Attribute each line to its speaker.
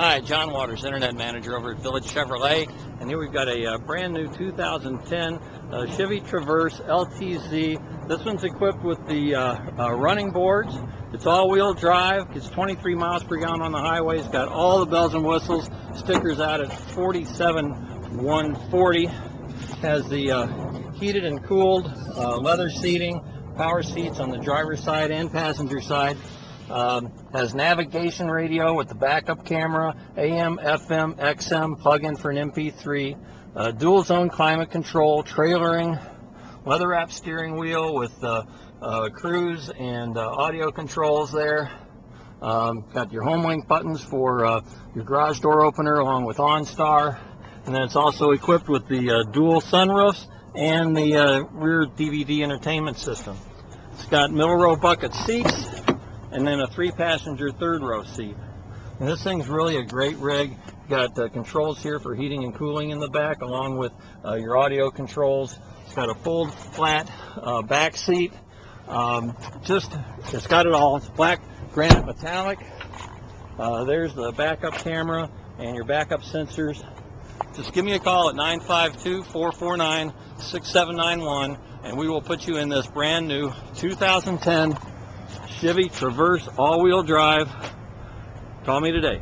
Speaker 1: Hi, John Watters, Internet Manager over at Village Chevrolet, and here we've got a uh, brand new 2010 uh, Chevy Traverse LTZ. This one's equipped with the uh, uh, running boards. It's all-wheel drive. It's 23 miles per gallon on the highway. It's got all the bells and whistles. Stickers out at 47 140. Has the uh, heated and cooled leather seating, power seats on the driver's side and passenger side. Um, has navigation radio with the backup camera, AM, FM, XM, plug-in for an MP3, uh, dual zone climate control, trailering, leather wrap steering wheel with uh, uh, cruise and uh, audio controls there. Um, got your home link buttons for uh, your garage door opener along with OnStar. And then it's also equipped with the uh, dual sunroofs and the rear DVD entertainment system. It's got middle row bucket seats and then a three passenger third row seat. And this thing's really a great rig. Got uh, controls here for heating and cooling in the back along with uh, your audio controls. It's got a fold flat uh, back seat. Um, just, it's got it all. It's black granite metallic. Uh, there's the backup camera and your backup sensors. Just give me a call at 952-449-6791 and we will put you in this brand new 2010 Chevy Traverse all-wheel drive. Call me today.